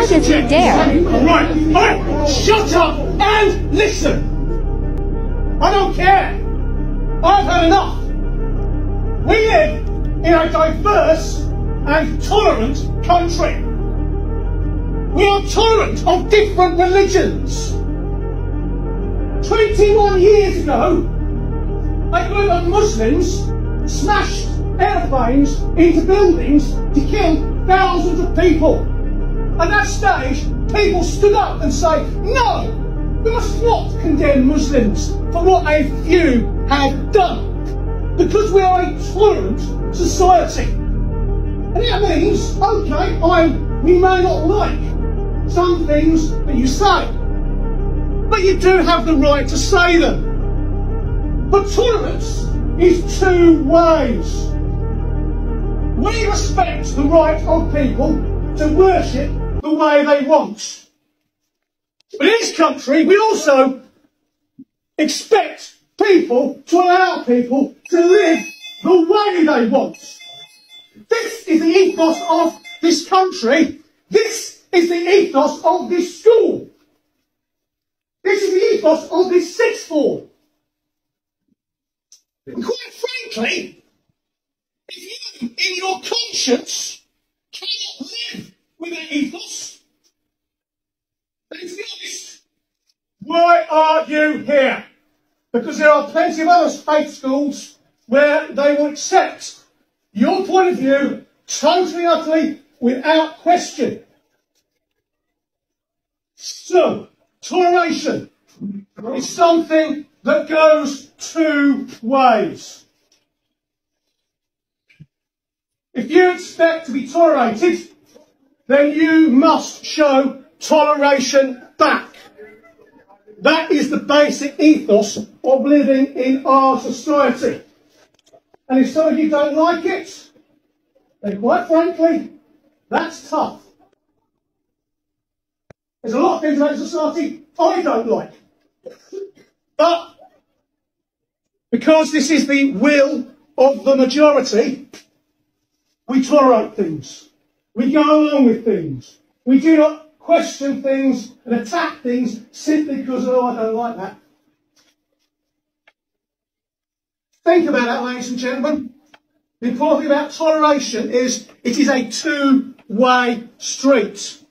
How does he dare? All right, all right, shut up and listen. I don't care. I've had enough. We live in a diverse and tolerant country. We are tolerant of different religions. 21 years ago, a group of Muslims smashed airplanes into buildings to kill thousands of people. At that stage, people stood up and say, no, we must not condemn Muslims for what a few have done. Because we are a tolerant society. And that means, okay, I, we may not like some things that you say, but you do have the right to say them. But tolerance is two ways. We respect the right of people to worship the way they want. But in this country, we also expect people to allow people to live the way they want. This is the ethos of this country. This is the ethos of this school. This is the ethos of this sixth form. And quite frankly, if you, in your conscience, cannot then honest, why are you here? Because there are plenty of other faith schools where they will accept your point of view totally, utterly, without question. So, toleration is something that goes two ways. If you expect to be tolerated, then you must show toleration back. That is the basic ethos of living in our society. And if some of you don't like it, then quite frankly, that's tough. There's a lot of things about society I don't like. But because this is the will of the majority, we tolerate things. We go along with things. We do not question things and attack things simply because, oh, I don't like that. Think about that, ladies and gentlemen. The important thing about toleration is it is a two-way street.